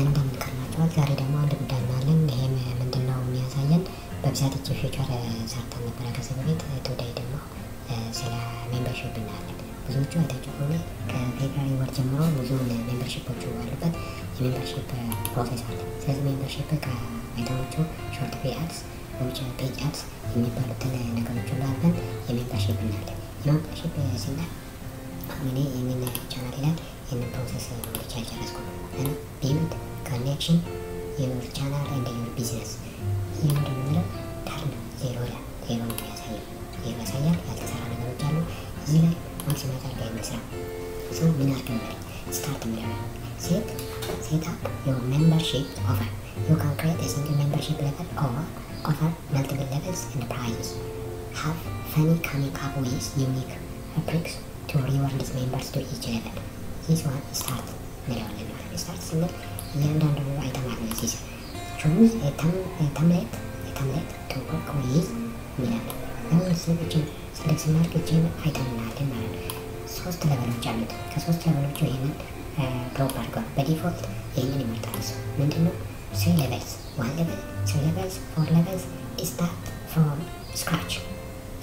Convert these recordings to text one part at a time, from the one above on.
እንደምንከርናቸዋል። ዛሬ ደግሞ አንድ ጉዳይ እናያለን። ይሄም ምንድን ነው የሚያሳየን በብዛት እቺ feature ሰርተን ነበረ ከዚህ በፊት today ደግሞ ስለ membership እናያለን። ብዙዎቹ አይታችሁ ከሆነ ከ February ወር ጀምሮ ብዙ membership ኦቹ አሉበት የ membership process አለ። ስለዚህ membership ከ item ኦቹ short feed ads watch page ads የሚባሉትን ነገሮች ሁሉ አልፈን የ membership እናያለን። የ membership ስናይ አሁን እኔ ይህንን ቻናል ላይ ይህንን ፕሮሰስ ብቻ ጨረስኩ። ቢልድ ኮኔክሽን የዩር ቻናል እንደ ዩር ቢዝነስ ይህ እንደምንለው ተርን ዜሮ ይላል። ዜሮ ነው የሚያሳየው። ዜሮ ያሳያል። ያልተሰራ ነገሮች አሉ። እዚህ ላይ ማክሲማይዝ አድርገን እንስራ። ሰው ምን አድርገን በል ስታርት የሚለው ሴት ሴት አፕ ዮር ሜምበርሺፕ ኦፈር ዩ ካን ክሬት ኤ ሲንግል ሜምበርሺፕ ሌቨል ኦር ኦፈር መልቲፕል ሌቨልስ ኤንድ ፕራይዝስ ሃቭ ፈኒ ካሚንግ አፕ ዊዝ ዩኒክ ፕሪክስ ቱ ሪዋርድ ሜምበርስ ቱ ኢች ሌቨል ዚስ ዋን ስታርት እንለዋለን ማለት ነው። start ስንል እያንዳንዱ item አለ እዚህ choose template template work with የሚላለ አሁን ስልችን select ስናደርግ እችን item እናያለን ማለት ነው። ሶስት level ኦች አሉት። ከሶስት level ኦቹ ይህንን drop አድርገዋል። በ default ይህንን ይመርጣል እሱ ምንድን ነው three levels one level three levels four levels start from scratch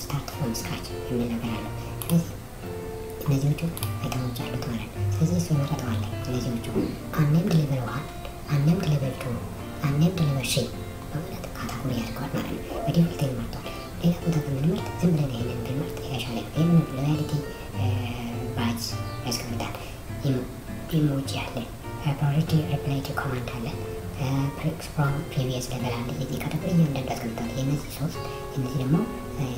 start from scratch የሚል ነገር አለው። እነዚዎቹ item ኦች አሉት ማለት ነው። ስለዚህ እሱ ይመረጠዋል። እነዚዎቹ unnamed level one፣ unnamed level two፣ unnamed level three በማለት category ያደርገዋል ማለት ነው። በ default ይመርጠዋል። ሌላ ቦታ ከምንመርጥ ዝም ብለን ይሄንን ብንመርጥ የተሻለ ነው። ይህንን loyalty badge ያስቀምጣል። emoji አለ፣ priority reply comment አለ፣ from previous level አለ። የዚህ category እያንዳንዱ ያስቀምጣል። የእነዚህ ሶስት እነዚህ ደግሞ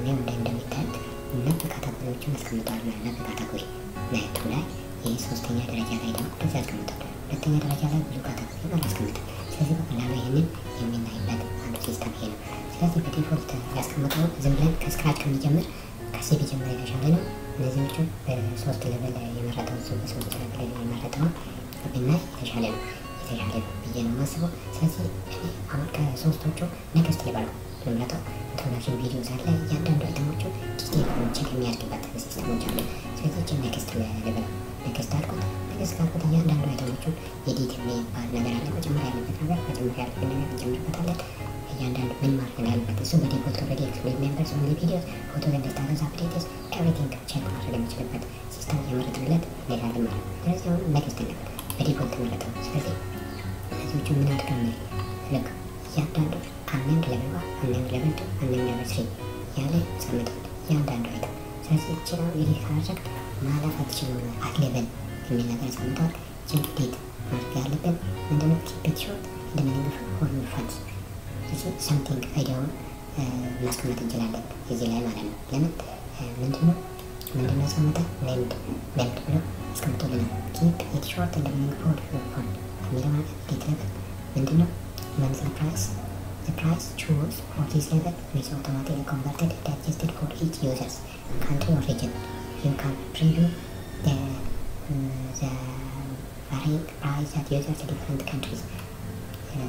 እንደ እንደሚታዩት ነብ category ዎችን ያስቀምጠዋል ማለት ነብ category ናይቱ ላይ ይህ ሶስተኛ ደረጃ ላይ ደግሞ እንደዚህ ያስቀምጣል። ሁለተኛ ደረጃ ላይ ብዙ category አላስቀምጥም። ስለዚህ በቀላሉ ይህንን የምናይበት አንዱ system ይሄ ነው። ስለዚህ በ default ያስቀምጠው ዝም ብለን ከ scratch ከሚጀምር ከዚህ ቢጀምር የተሻለ ነው። እነዚዎቹ በሶስት level የመረጠው እሱ በሶስት level የመረጠው ብናይ የተሻለ ነው የተሻለ ነው ብዬ ነው የማስበው። ስለዚህ እኔ አሁን ከሶስቶቹ next level ልምረጠው introduction video ሳለ እያንዳንዱ item ኦቹ detail check የሚያደርግበት system ኦች አሉ። ስለዚህ ችን next level next አልኩት። next ካልኩት እያንዳንዱ item ኦቹን edit የሚባል ነገር አለ። መጨመር ያለበት ነገር መጨመር ያለበት ነገር እንጨምርበታለን። እያንዳንዱ ምን ማድረግ ያለበት እሱ በ default already explain members only videos ፎቶ ስታተስ አፕዴትስ ኤቭሪቲንግ ቼክ ማድረግ የሚችልበት ሲስተም የመረጥንለት እንሄዳለን ማለት ነው። ስለዚህ አሁን ኔክስት እንበል በዲፎልት መረጠው። ስለዚህ እነዚዎቹ ምን አድርገን እችለው እንግዲህ ካደረግ ማለፍ አትችሉም አት ሌቨል የሚል ነገር ያስቀምጠዋል። ችን ዴት ማድረግ ያለብን ምንድነው ኪፕት ሾርት እንደምንገፍ ሆን ፈንስ እዚህ ሳምቲንግ አይዲያውን ማስቀመጥ እንችላለን እዚህ ላይ ማለት ነው። ለምን ምንድነው ምንድነው ያስቀምጠ ኔምድ ኔምድ ብሎ አስቀምጦልናል። ኪፕ ኢት ሾርት እንደምንገፍ ሆን ፎን የሚለው ማለት ዴት ሌቨል ምንድነው መንዝል ፕራይስ The price choose for this level is automatically converted and adjusted for each user's country or region. You can preview the, um, the varying price at users in different countries.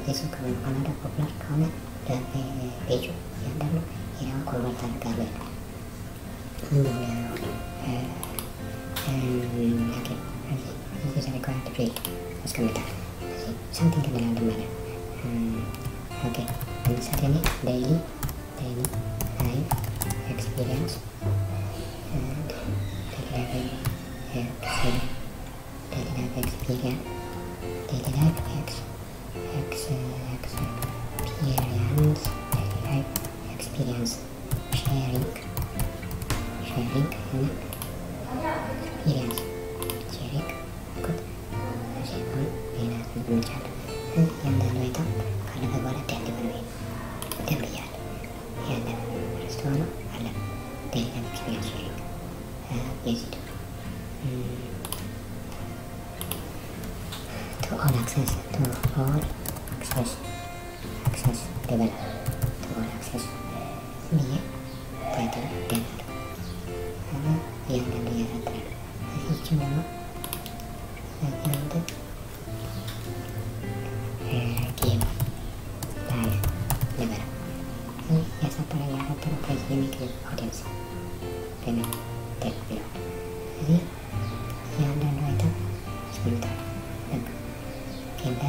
የሱ ካናዳ ፖፑላር ከሆነ በፔጁ እያንዳንዱ ሌላውን ኮንቨርት አድርጋለሁ ይላል። እዚህ ሪኳርድ ፔጅ ያስቀምጣል። ሳምቲንግ እንላለን ማለት ነው። ኦኬ ለምሳሌ እኔ ዴይሊ ዴይሊ ላይፍ ኤክስፒሪየንስ x bigger dated type x x uh, x experience dated type experience sharing sharing and experience sharing good şey on bir chat and yandan wait up kalada bana kendi bölümü ödemli yer yandan restoranı alıp dated experience sharing uh, easy to hmm on axis, turn forward, axis, axis, devel, forward axis, niye, title, bend. Ama yerleri yaratır. İki numara. Yakında. Game. Live. Level. Yasa para yaratır. Peki yemek audience. Payment.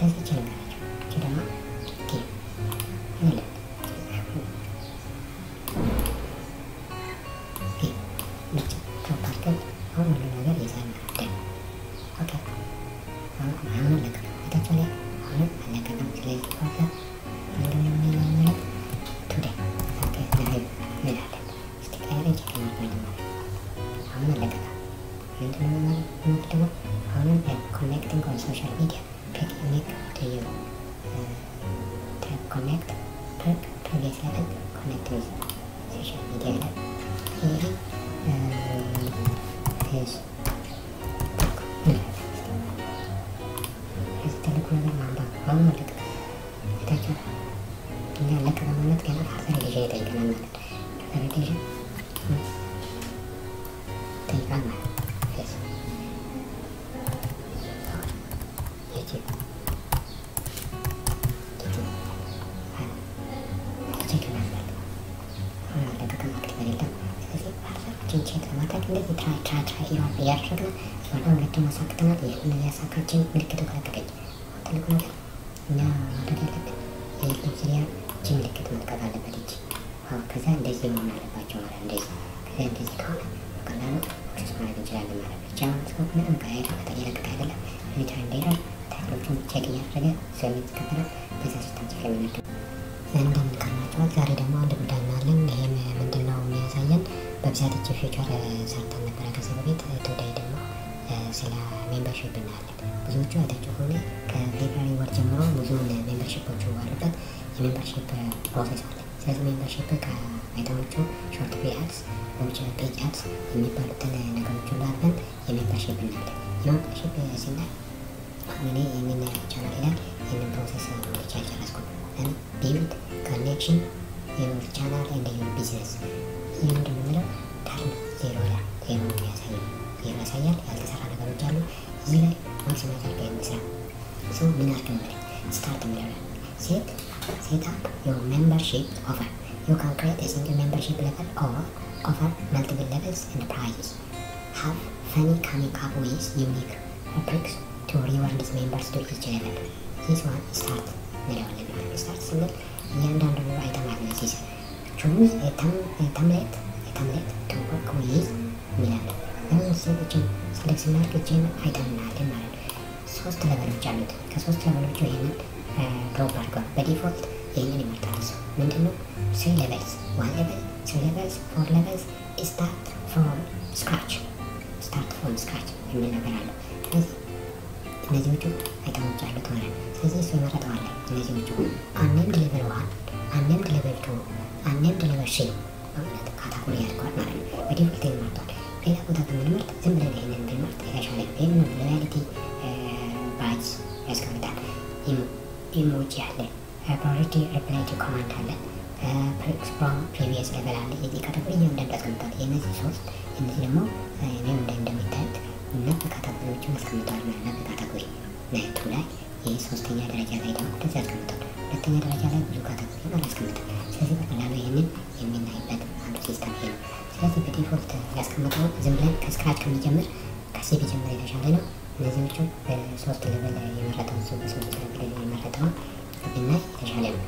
그래서 제가 그동안 이렇게 하늘을 이렇게 맞 죠? 그 밖에 어울리는 거를 이사하면 안 돼. 오케 이. 어, 마음을 내가 어디다 전에 오늘 만날 거는 그 래. 그래서 بيساعدك كونكت سيشن ميديا لاب في ايش እንደዚህ try try try እያልን እያደረግን ወደ ሁለቱን አሳክተናል። ይህን እያሳካችን ምልክቱ ከለቀቀች ትልቁ ነገር እኛ ማድረግ ያለብን የዩቲዩብ ዙሪያ እቺ ምልክት መልቀቅ አለበት። እቺ ከዛ እንደዚህ መሆን አለባቸው ማለት እንደዚህ ከዛ እንደዚህ ከሆነ በቀላሉ process ማድረግ እንችላለን ማለት ነው። ብቻ እስካሁን ምንም ከሄደ እየለቀቀ አይደለም። return ዴረር title ኦቹን check እያደረገ ስለሚከተለው በዛ system check ከርማችኋል። ዛሬ ደግሞ እቺ feature ሰርተን ነበረ ከዚህ በፊት today ደግሞ ስለ membership እናያለን። ብዙዎቹ አይታችሁ ከሆነ ከ February ወር ጀምሮ ብዙ membership ኦቹ አሉበት የ membership process አለ። ስለዚህ membership ከ item ኦቹ short feed ads፣ watch page ads የሚባሉትን ነገሮች ሁሉ አድርገን የ membership እናያለን። የ membership ስናይ እኔ ይህንን ቻናል ላይ ይህንን process ብቻ አልጨረስኩም። build connection your channel and your business ይህ ምንድን ነው የምለው ተርን ዜሮ ላይ ዜሮ ያሳያል ዜሮ ያሳያል። ያልተሰራ ነገሮች አሉ እዚህ ላይ ማክሲማይዝ አድርገን እንስራ። ሰው ምን አድርገን መለ ስታርት እንላለን። ሴት ሴት አፕ ዮር ሜምበርሺፕ ኦፈር ዩ ካን ክሬት ኤ ሲንግል ሜምበርሺፕ ሌቨል ኦር ኦፈር መልቲፕል ሌቨልስ ኤንድ ፕራይዝስ ሃቭ ፈኒ ካሚንግ አፕ ዊዝ ዩኒክ ፐርክስ ቱ ሪዋርድ ሜምበርስ ቱ ኢች ሌቨል ዚስ ዋን ስታርት እንለዋለን ማለት ነው። ስታርት ስንል እያንዳንዱ አይተም አለ እዚህ ስር ቹዝ ተምሌት ተምሌት ዊዝ እንላለን። ለምን ሴቶችን select ስናደርግ እናያለን ማለት ሶስት level ኦች አሉት። ከሶስት level ኦቹ ይህንን drop አድርገዋል። በ default ይህንን ይመርጣል እሱ ምንድነው three levels one level three levels four levels start from scratch start from scratch የሚል ነገር አለው። እነዚዎቹ item ኦች አሉት ማለት ስለዚህ እሱ ይመረጠዋል። እነዚዎቹ unnamed level one፣ unnamed level two፣ unnamed level three በማለት category ያድርገዋል ማለት ነው። በ default ይመርጠዋል። ሌላ ቦታ ከምንመርጥ ዝም ብለን ይህንን ብንመርጥ የተሻለ ይህን loyalty badge ያስቀምጣል። emoji አለ፣ priority reply to comment አለ፣ from previous level አለ። የዚህ category እያንዳንዱ ያስቀምጣል። የእነዚህ ሶስት እነዚህ ደግሞ እኔም እንደ እንደሚታዩት ነብ ካታጎሪዎችን አስቀምጠዋል ማለት ካታጎሪ ናይቱ ላይ ይህ ሶስተኛ ደረጃ ላይ ደግሞ እንደዚህ ያስቀምጣል። ሁለተኛ ደረጃ ላይ ብዙ ካታጎሪን አላስቀምጥም። ስለዚህ በቀላሉ ይህንን የምናይበት አንዱ ሲስተም ይሄ ነው። ስለዚህ በዲፎልት ያስቀመጠው ዝም ብለን ከስክራች ከሚጀምር ከዚህ ቢጀምር የተሻለ ነው። እነዚዎቹ በሶስት ሌቨል የመረጠው እሱ በሶስት ሌቨል የመረጠውን ብናይ የተሻለ ነው።